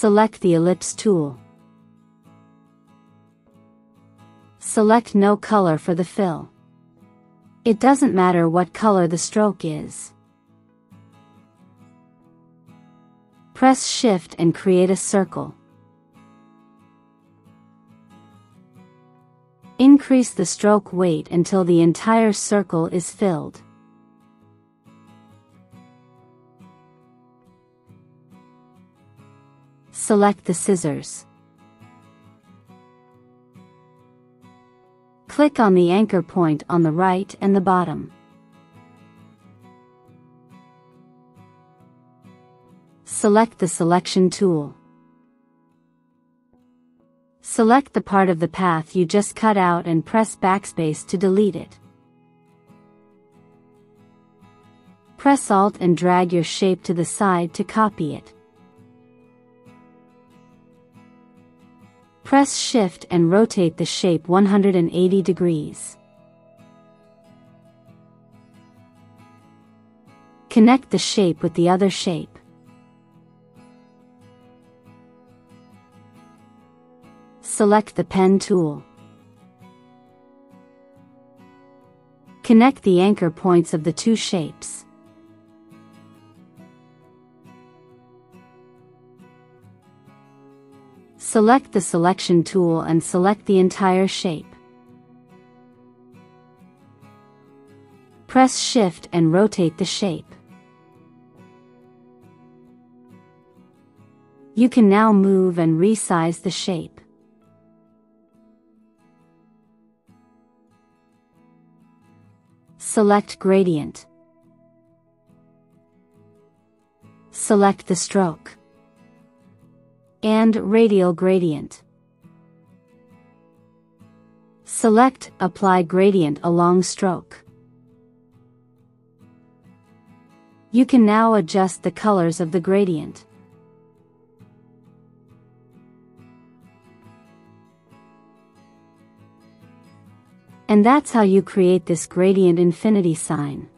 Select the ellipse tool. Select no color for the fill. It doesn't matter what color the stroke is. Press shift and create a circle. Increase the stroke weight until the entire circle is filled. Select the scissors. Click on the anchor point on the right and the bottom. Select the selection tool. Select the part of the path you just cut out and press backspace to delete it. Press Alt and drag your shape to the side to copy it. Press Shift and rotate the shape 180 degrees. Connect the shape with the other shape. Select the pen tool. Connect the anchor points of the two shapes. Select the selection tool and select the entire shape. Press Shift and rotate the shape. You can now move and resize the shape. Select Gradient. Select the stroke. And Radial Gradient. Select Apply Gradient along stroke. You can now adjust the colors of the gradient. And that's how you create this gradient infinity sign.